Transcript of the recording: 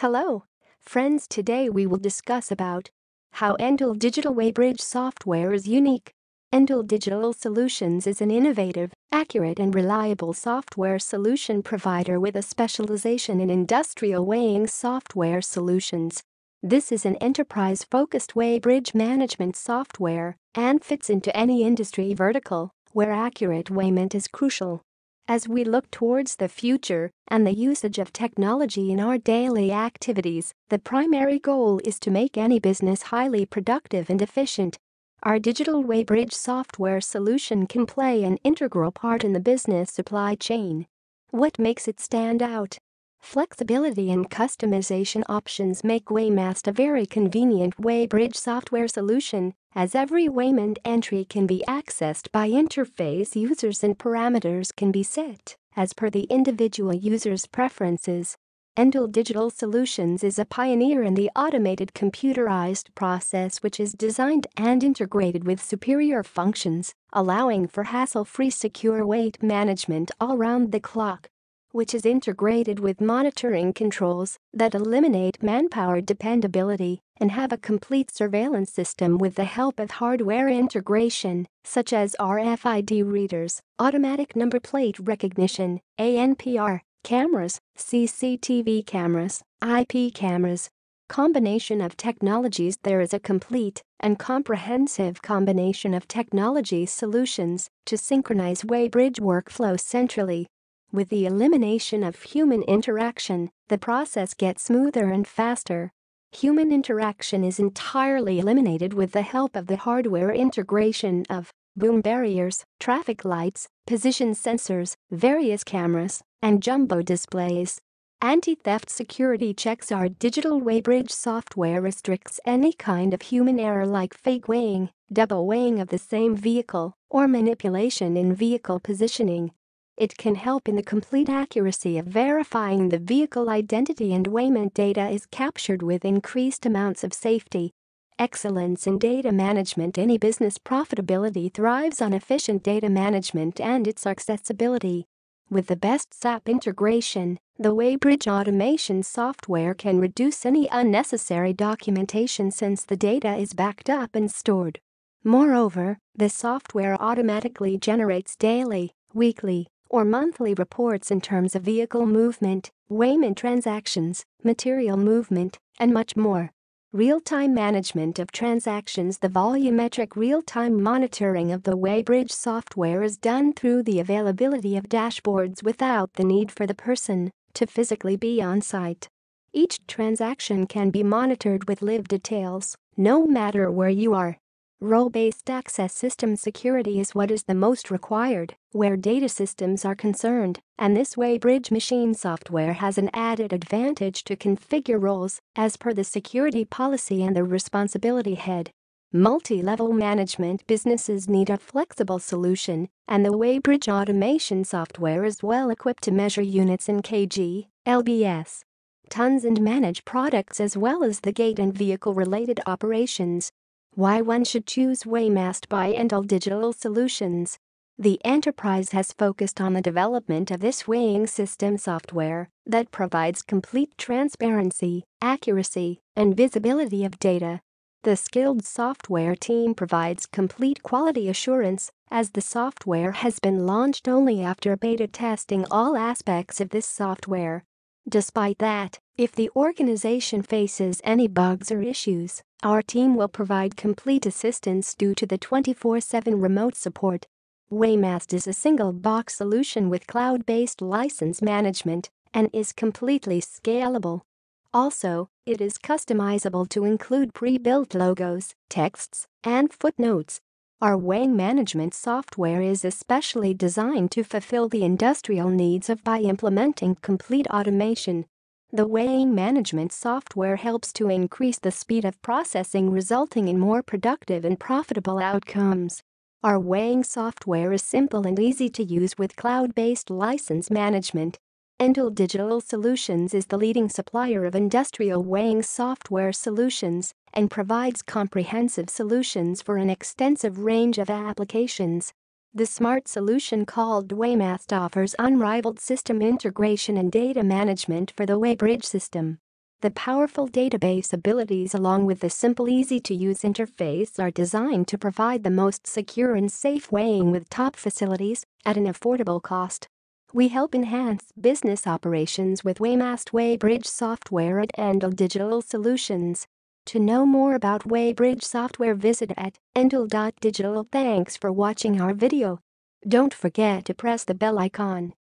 Hello, friends today we will discuss about how Endel Digital Weighbridge software is unique. Endel Digital Solutions is an innovative, accurate and reliable software solution provider with a specialization in industrial weighing software solutions. This is an enterprise-focused weighbridge management software and fits into any industry vertical where accurate weighment is crucial. As we look towards the future and the usage of technology in our daily activities, the primary goal is to make any business highly productive and efficient. Our digital Weighbridge software solution can play an integral part in the business supply chain. What makes it stand out? Flexibility and customization options make Weighmast a very convenient weighbridge software solution, as every weighment entry can be accessed by interface users and parameters can be set as per the individual user's preferences. Endel Digital Solutions is a pioneer in the automated computerized process which is designed and integrated with superior functions, allowing for hassle-free secure weight management all round the clock which is integrated with monitoring controls that eliminate manpower dependability and have a complete surveillance system with the help of hardware integration, such as RFID readers, automatic number plate recognition, ANPR, cameras, CCTV cameras, IP cameras. Combination of technologies There is a complete and comprehensive combination of technology solutions to synchronize weighbridge workflow centrally with the elimination of human interaction, the process gets smoother and faster. Human interaction is entirely eliminated with the help of the hardware integration of boom barriers, traffic lights, position sensors, various cameras, and jumbo displays. Anti-theft security checks Our digital weighbridge software restricts any kind of human error like fake weighing, double weighing of the same vehicle, or manipulation in vehicle positioning. It can help in the complete accuracy of verifying the vehicle identity and weighment data is captured with increased amounts of safety. Excellence in data management Any business profitability thrives on efficient data management and its accessibility. With the best SAP integration, the Weighbridge automation software can reduce any unnecessary documentation since the data is backed up and stored. Moreover, the software automatically generates daily, weekly, or monthly reports in terms of vehicle movement, weighment transactions, material movement, and much more. Real-time management of transactions The volumetric real-time monitoring of the Weighbridge software is done through the availability of dashboards without the need for the person to physically be on site. Each transaction can be monitored with live details, no matter where you are. Role-based access system security is what is the most required where data systems are concerned, and this Weighbridge machine software has an added advantage to configure roles as per the security policy and the responsibility head. Multi-level management businesses need a flexible solution, and the Weighbridge automation software is well equipped to measure units in kg, lbs, tons and manage products as well as the gate and vehicle-related operations. Why one should choose Weighmast by Endel Digital Solutions. The enterprise has focused on the development of this weighing system software that provides complete transparency, accuracy, and visibility of data. The skilled software team provides complete quality assurance as the software has been launched only after beta testing all aspects of this software. Despite that, if the organization faces any bugs or issues, our team will provide complete assistance due to the 24-7 remote support. Weighmast is a single-box solution with cloud-based license management and is completely scalable. Also, it is customizable to include pre-built logos, texts, and footnotes. Our weighing management software is especially designed to fulfill the industrial needs of by implementing complete automation the weighing management software helps to increase the speed of processing resulting in more productive and profitable outcomes. Our weighing software is simple and easy to use with cloud-based license management. Endel Digital Solutions is the leading supplier of industrial weighing software solutions and provides comprehensive solutions for an extensive range of applications. The smart solution called Weighmast offers unrivaled system integration and data management for the Weighbridge system. The powerful database abilities along with the simple easy-to-use interface are designed to provide the most secure and safe weighing with top facilities at an affordable cost. We help enhance business operations with Weighmast Weighbridge software at Endel Digital Solutions. To know more about Weighbridge software visit at endel.digital. Thanks for watching our video. Don't forget to press the bell icon